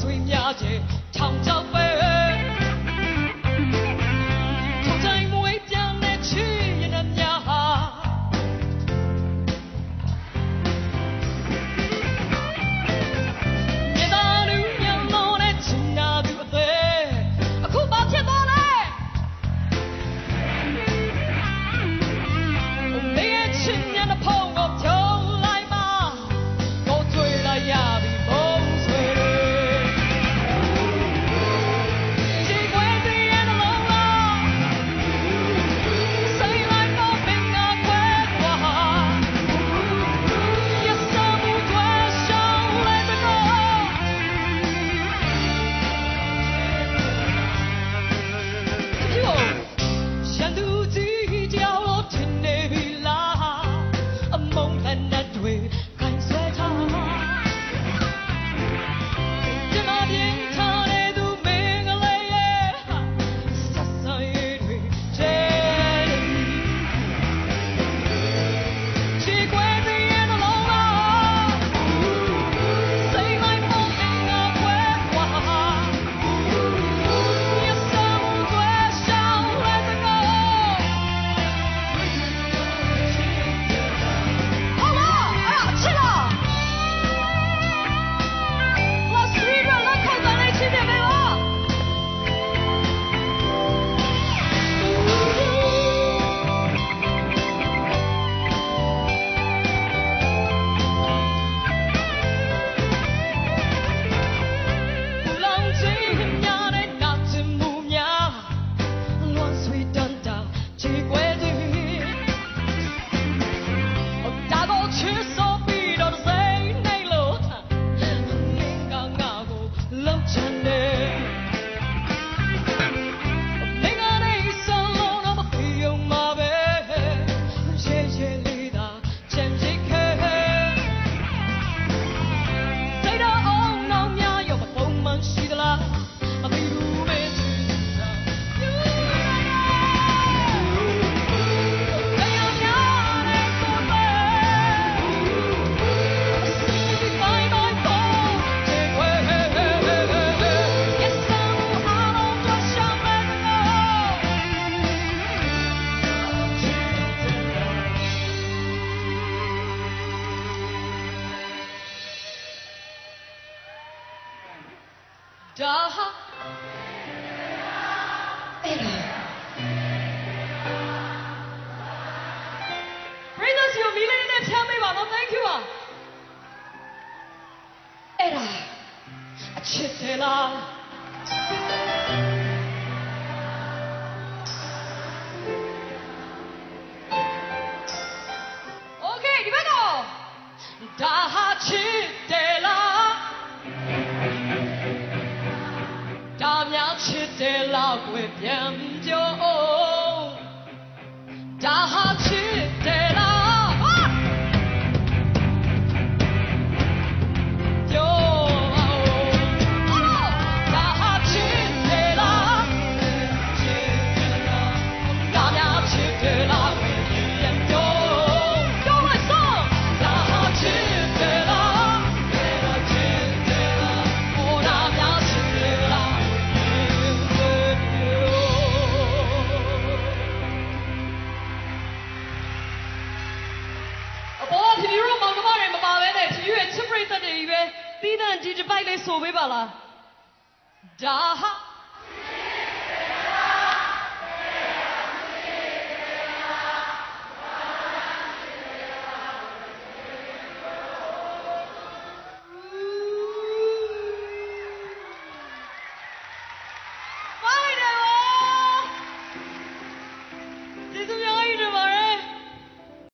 ဆွေများရဲ့ချောင်ချောက်ပဲ Okay, give it all. Da -ha. down ဒီတစ်ပိုက်လေးဆိုပေးပါလားဒါဟာ